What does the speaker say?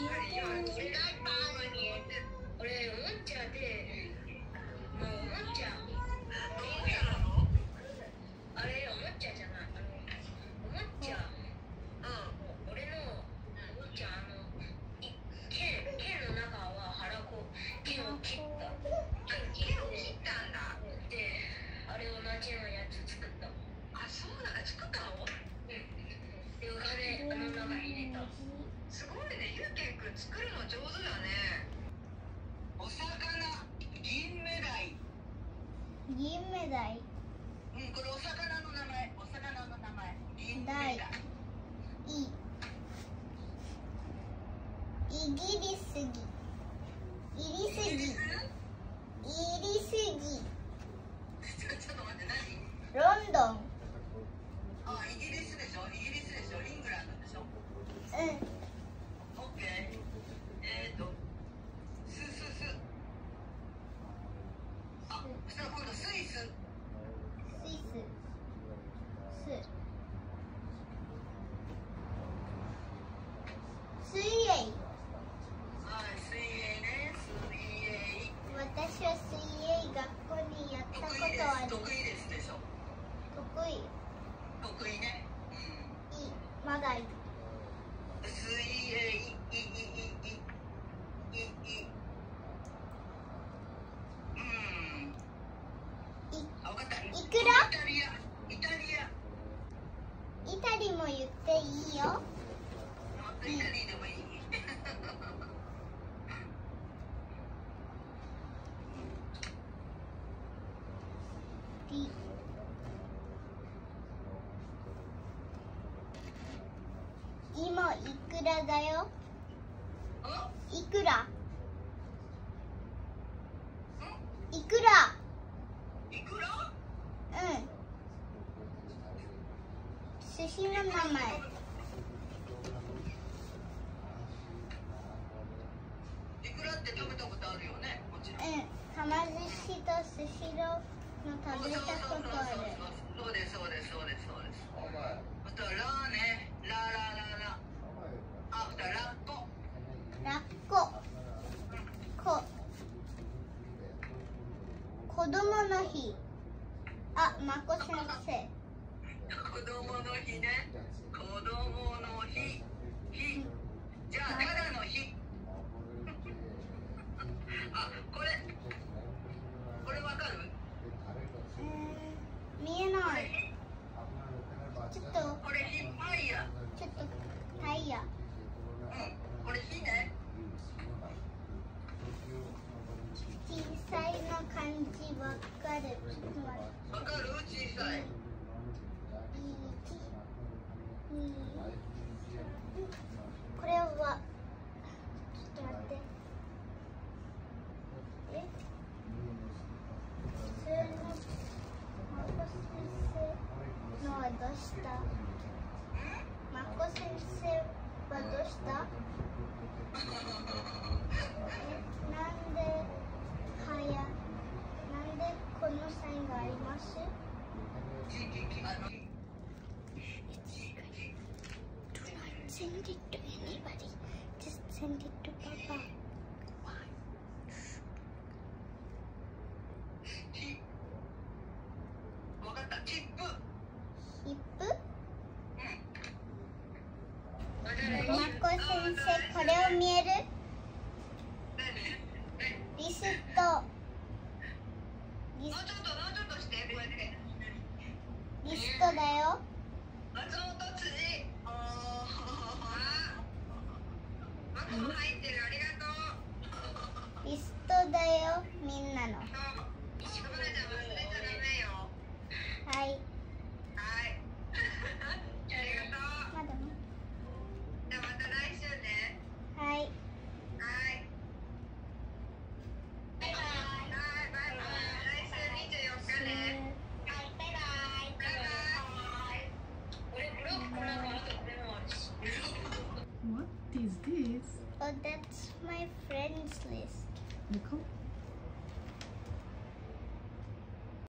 Yeah. 目鯛うんこれお魚の名前お魚の名前。イギリスギ。イリスギ。イリスギ。ちょっと待って何？ロンドン。あイギリスでしょ？イギリスでしょ？イングランドでしょ？うんだい。いいいいいいいうん。あ分かったいくら？イタリア。イタリアイタリも言っていいよ。もっとイタリでもいい。いくらだよ？あいくら？いくら？いくら？うん。寿司の名前。いくらって食べたことあるよね？もちろん。うん。はま寿司と寿司ローの食べたことある。そうですそうですそうですそうです。あとはラーね。ラーラーラーラーラッコ。こ子供の日。あまこ先生。子供の日ね子供の日日じゃあただの日あこれこれわかるうん見えないちょっとこれヒパイヤちょっとタイヤうんこれ火ね小さいの漢字わかるちょっと待ってわかる小さいうん？こ先生はどうしたえなんではやなんでこのサインがあります Do not send it to anybody. Just send it to Papa. 火わかったチップヒップうんマコ先生、これを見える何リスト。リスもうちょっともうちょっとしてこうやってリストだよ。松本辻おーあマコも入ってるありがとうリストだよ、みんなの。Oh, that's my friends list. Nicole?